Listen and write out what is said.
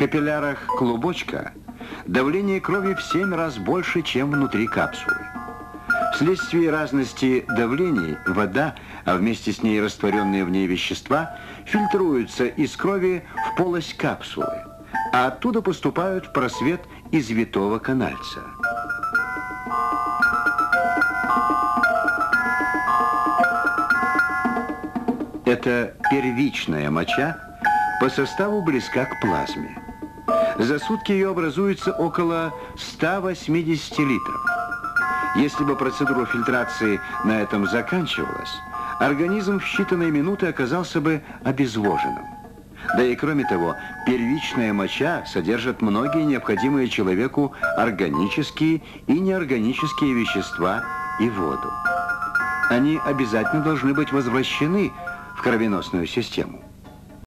капиллярах клубочка давление крови в 7 раз больше, чем внутри капсулы. Вследствие разности давлений вода, а вместе с ней растворенные в ней вещества, фильтруются из крови в полость капсулы, а оттуда поступают в просвет извитого канальца. Это первичная моча по составу близка к плазме. За сутки ее образуется около 180 литров. Если бы процедура фильтрации на этом заканчивалась, организм в считанные минуты оказался бы обезвоженным. Да и кроме того, первичная моча содержит многие необходимые человеку органические и неорганические вещества и воду. Они обязательно должны быть возвращены в кровеносную систему.